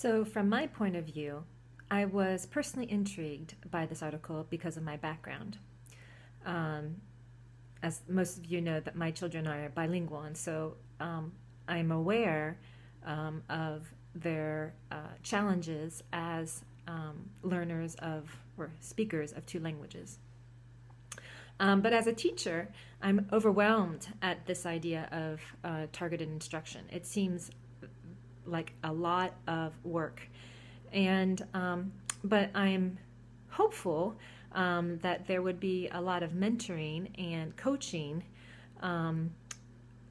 So, from my point of view, I was personally intrigued by this article because of my background. Um, as most of you know, that my children are bilingual, and so um, I'm aware um, of their uh, challenges as um, learners of or speakers of two languages. Um, but as a teacher, I'm overwhelmed at this idea of uh, targeted instruction. It seems like a lot of work, and um, but I'm hopeful um, that there would be a lot of mentoring and coaching um,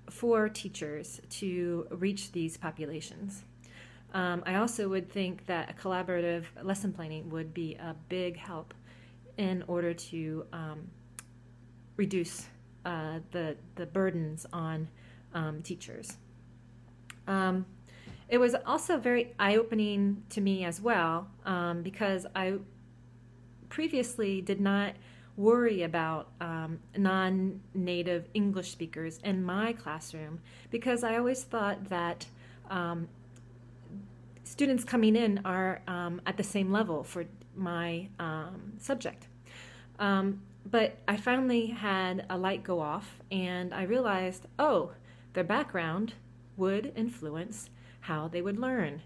for teachers to reach these populations. Um, I also would think that a collaborative lesson planning would be a big help in order to um, reduce uh, the, the burdens on um, teachers. Um, it was also very eye opening to me as well um, because I previously did not worry about um, non native English speakers in my classroom because I always thought that um, students coming in are um, at the same level for my um, subject. Um, but I finally had a light go off and I realized oh, their background would influence how they would learn.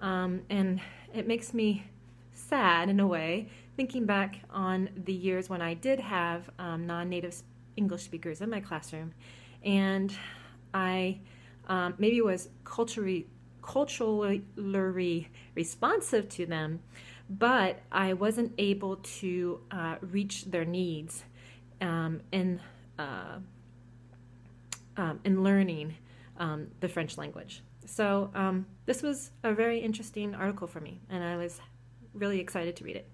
Um, and it makes me sad in a way thinking back on the years when I did have um, non native English speakers in my classroom, and I um, maybe was culturally, culturally responsive to them, but I wasn't able to uh, reach their needs um, in, uh, um, in learning um, the French language. So, um, this was a very interesting article for me, and I was really excited to read it.